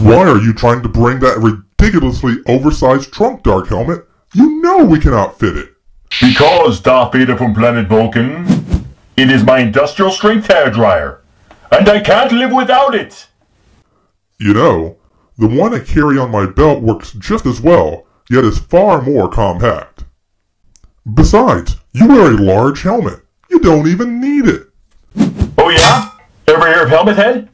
Why are you trying to bring that ridiculously oversized trunk Dark Helmet? You know we can outfit it. Because, Darth Vader from planet Vulcan, it is my industrial strength hair dryer, and I can't live without it. You know, the one I carry on my belt works just as well, yet is far more compact. Besides, you wear a large helmet. You don't even need it. Oh yeah? Ever hear of Helmet Head?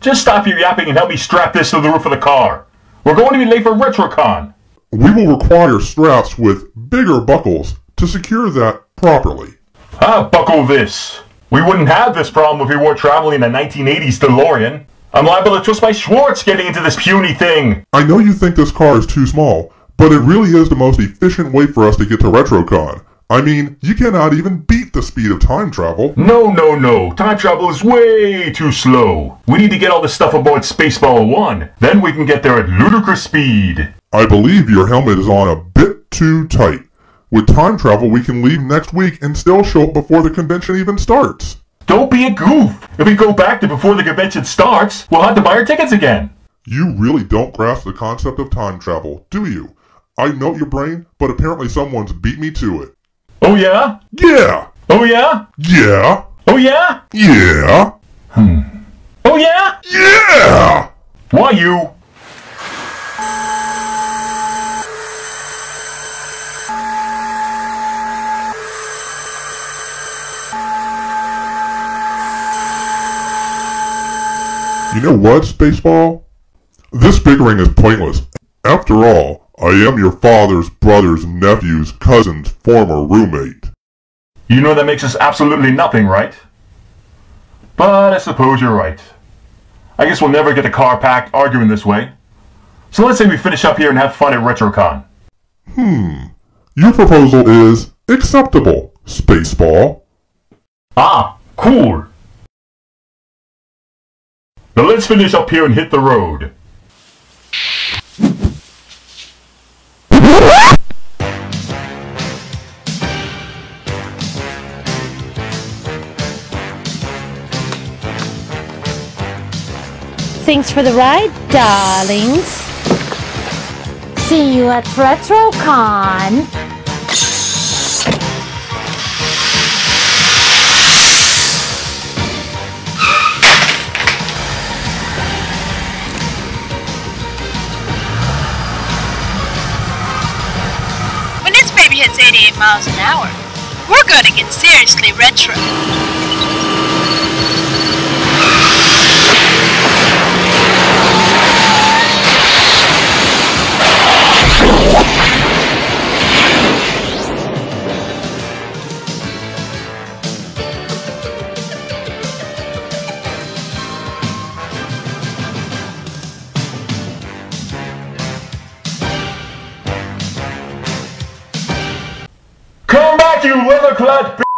Just stop your yapping and help me strap this to the roof of the car. We're going to be late for RetroCon. We will require straps with bigger buckles to secure that properly. Ah, buckle this. We wouldn't have this problem if we weren't traveling in a 1980s DeLorean. I'm liable to twist my Schwartz getting into this puny thing. I know you think this car is too small, but it really is the most efficient way for us to get to RetroCon. I mean, you cannot even beat the speed of time travel. No, no, no. Time travel is way too slow. We need to get all this stuff aboard Spaceball 1. Then we can get there at ludicrous speed. I believe your helmet is on a bit too tight. With time travel, we can leave next week and still show up before the convention even starts. Don't be a goof. If we go back to before the convention starts, we'll have to buy our tickets again. You really don't grasp the concept of time travel, do you? I know your brain, but apparently someone's beat me to it. Oh yeah? Yeah! Oh yeah? Yeah! Oh yeah? Yeah! Hmm. Oh yeah? Yeah! Why you? You know what, Spaceball? This bickering is pointless. After all, I am your father's brother's nephew's cousin's former roommate. You know that makes us absolutely nothing, right? But I suppose you're right. I guess we'll never get the car packed arguing this way. So let's say we finish up here and have fun at RetroCon. Hmm. Your proposal is acceptable, Spaceball. Ah, cool. Now let's finish up here and hit the road. Thanks for the ride, darlings. See you at RetroCon. When this baby hits 88 miles an hour, we're gonna get seriously retro. You leather-clad